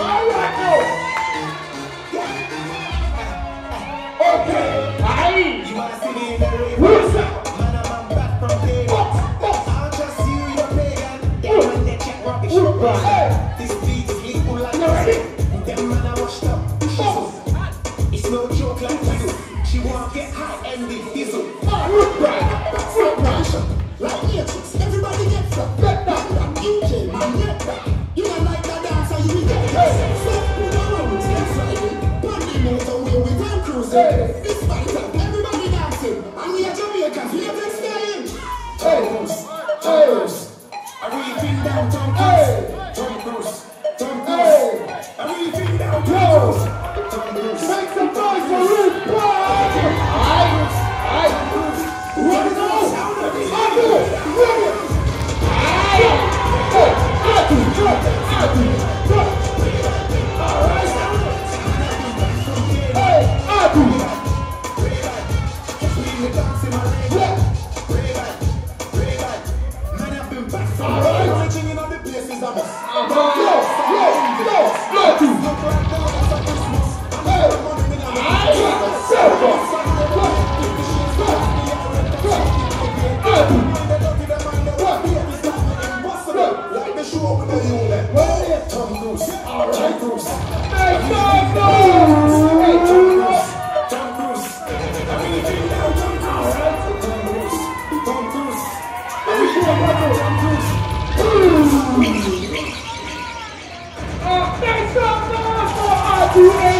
Alright now. Okay. Aye. You see in? Who's that? Man, I'm back from day. I'll just you, you're pagan. Them man, they check rubbish. This beat is legal like You ready? Them man, I washed up. It's no joke like Fizzle. She wanna get high and be. Right. Right. Hey. This everybody dancing. And we are Jamaicans, we are just staying. Toes. Toes. I really think down Tom Hey. Tom Cruise. Tom Hey. Cruise. I really think down Tom. Make some noise for. Aye. Aye. Ready now. I it. Hey. I do it. Hey. It. Thomas. Close, close, close, close. Hey, Thank